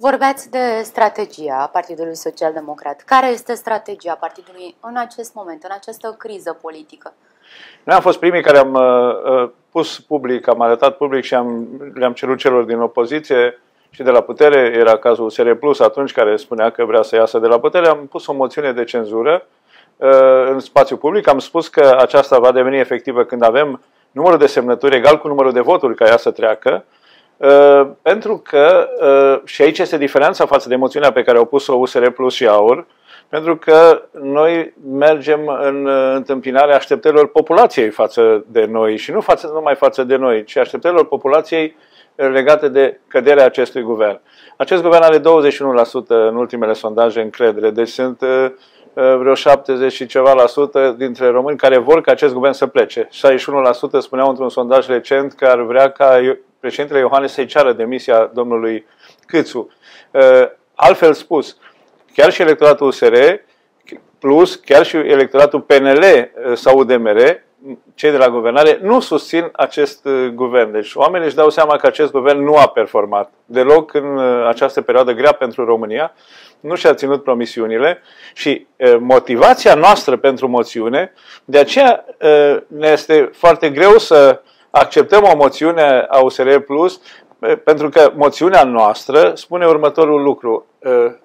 Vorbeați de strategia Partidului Social Democrat. Care este strategia partidului în acest moment, în această criză politică? Noi am fost primii care am uh, uh pus public, am arătat public și am, le-am cerut celor din opoziție și de la putere, era cazul USR Plus atunci care spunea că vrea să iasă de la putere, am pus o moțiune de cenzură uh, în spațiu public, am spus că aceasta va deveni efectivă când avem numărul de semnături egal cu numărul de voturi ca ea să treacă, uh, pentru că, uh, și aici este diferența față de moțiunea pe care au pus-o USR Plus și AUR, pentru că noi mergem în uh, întâmpinarea așteptărilor populației față de noi și nu față, numai față de noi, ci așteptărilor populației legate de căderea acestui guvern. Acest guvern are 21% în ultimele sondaje încredere, deci sunt vreo 70 și ceva la sută dintre români care vor ca acest guvern să plece. 61% spuneau într-un sondaj recent că ar vrea ca președintele Iohannis să-i ceară demisia domnului Câțu. Altfel spus, chiar și electoratul USR, plus chiar și electoratul PNL sau UDMR, cei de la guvernare, nu susțin acest guvern. Deci oamenii își dau seama că acest guvern nu a performat deloc în această perioadă grea pentru România nu și-a ținut promisiunile și motivația noastră pentru moțiune, de aceea ne este foarte greu să acceptăm o moțiune a USR Plus, pentru că moțiunea noastră spune următorul lucru.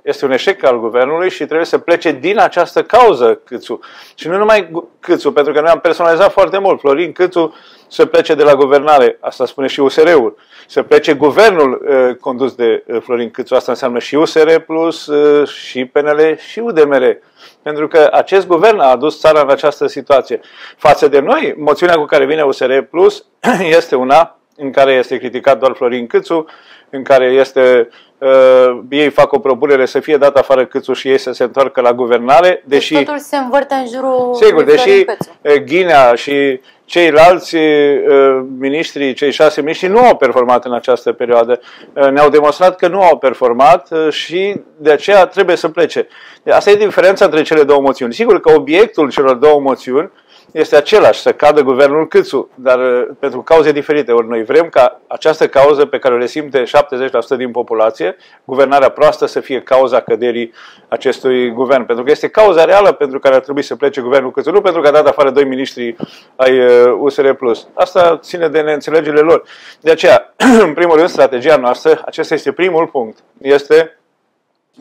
Este un eșec al guvernului și trebuie să plece din această cauză Câțu. Și nu numai Câțu, pentru că noi am personalizat foarte mult. Florin Câțu să plece de la guvernare, asta spune și USR-ul. Să plece guvernul condus de Florin Câțu, asta înseamnă și USR plus, și PNL și UDMR. Pentru că acest guvern a adus țara în această situație. Față de noi, moțiunea cu care vine USR plus este una în care este criticat doar Florin Câțu, în care este, uh, ei fac o propunere să fie dat afară Câțu și ei să se întoarcă la guvernare, deci deși... Deci totul se învârte în jurul Sigur, deși Câțu. Uh, Ghinea și ceilalți uh, miniștri, cei șase miniștri, nu au performat în această perioadă. Uh, ne-au demonstrat că nu au performat uh, și de aceea trebuie să plece. Asta e diferența între cele două moțiuni. Sigur că obiectul celor două moțiuni este același, să cadă guvernul Câțu, dar uh, pentru cauze diferite. Ori noi vrem ca această cauză pe care o resimte 70% din populație, guvernarea proastă, să fie cauza căderii acestui guvern. Pentru că este cauza reală pentru care ar trebui să plece guvernul Câțu, nu pentru că a dat afară doi miniștri ai USR+. Uh, Asta ține de neînțelegerile lor. De aceea, în primul rând, strategia noastră, acesta este primul punct, este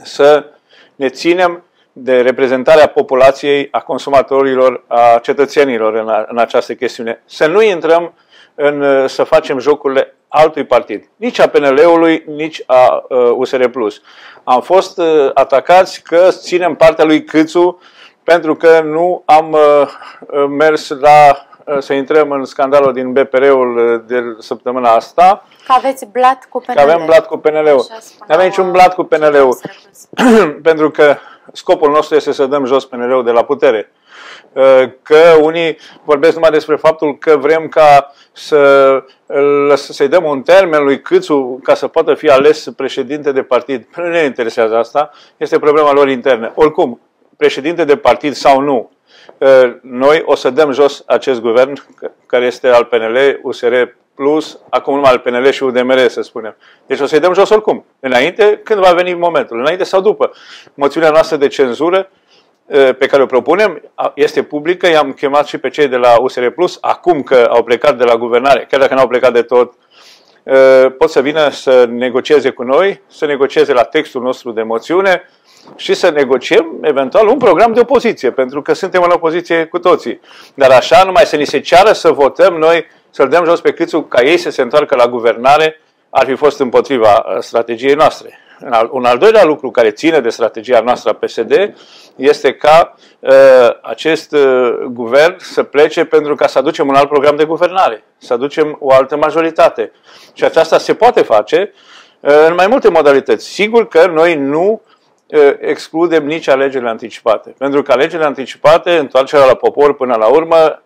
să ne ținem de reprezentarea populației, a consumatorilor, a cetățenilor în, a, în această chestiune. Să nu intrăm în să facem jocurile altui partid, nici a PNL-ului, nici a uh, USR+. Am fost uh, atacați că ținem partea lui Câțu pentru că nu am uh, mers la să intrăm în scandalul din BPR-ul de săptămâna asta. Că aveți blat cu PNL. Că avem blat cu PNL-ul. Nu avem niciun blat cu PNL-ul. pentru că scopul nostru este să dăm jos PNL-ul de la putere. Uh, că unii vorbesc numai despre faptul că vrem ca să, să-i dăm un termen lui Câțu ca să poată fi ales președinte de partid. Nu ne interesează asta, este problema lor interne. Oricum, președinte de partid sau nu, uh, noi o să dăm jos acest guvern care este al PNL, USR plus, acum numai al PNL și UDMR, să spunem. Deci o să-i dăm jos oricum. Înainte, când va veni momentul. Înainte sau după. Moțiunea noastră de cenzură pe care o propunem este publică. I-am chemat și pe cei de la USR Plus, acum că au plecat de la guvernare, chiar dacă n-au plecat de tot, pot să vină să negocieze cu noi, să negocieze la textul nostru de moțiune și să negociem eventual un program de opoziție, pentru că suntem în opoziție cu toții. Dar așa numai să ni se ceară să votăm noi să-l dăm jos pe Câțu ca ei să se întoarcă la guvernare, ar fi fost împotriva uh, strategiei noastre. Un al doilea lucru care ține de strategia noastră a PSD este ca uh, acest uh, guvern să plece pentru ca să aducem un alt program de guvernare, să aducem o altă majoritate. Și aceasta se poate face uh, în mai multe modalități. Sigur că noi nu excludem nici alegerile anticipate. Pentru că alegerile anticipate, întoarcerea la popor până la urmă,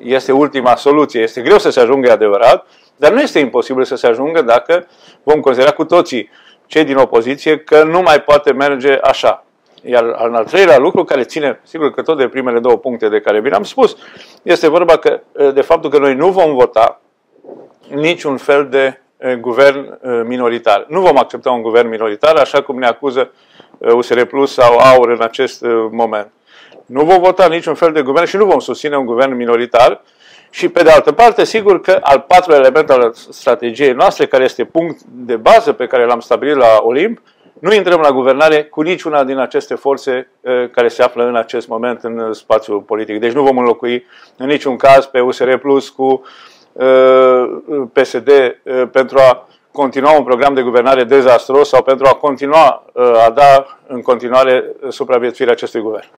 este ultima soluție. Este greu să se ajungă adevărat, dar nu este imposibil să se ajungă dacă vom considera cu toții cei din opoziție că nu mai poate merge așa. Iar al, al treilea lucru care ține, sigur că tot de primele două puncte de care bine am spus, este vorba că, de faptul că noi nu vom vota niciun fel de guvern minoritar. Nu vom accepta un guvern minoritar, așa cum ne acuză USR Plus sau AUR în acest moment. Nu vom vota niciun fel de guvern și nu vom susține un guvern minoritar. Și pe de altă parte, sigur că al patrulea element al strategiei noastre, care este punct de bază pe care l-am stabilit la Olimp, nu intrăm la guvernare cu niciuna din aceste forțe uh, care se află în acest moment în spațiul politic. Deci nu vom înlocui în niciun caz pe USR Plus cu uh, PSD uh, pentru a continua un program de guvernare dezastros sau pentru a continua a da în continuare supraviețuirea acestui guvern.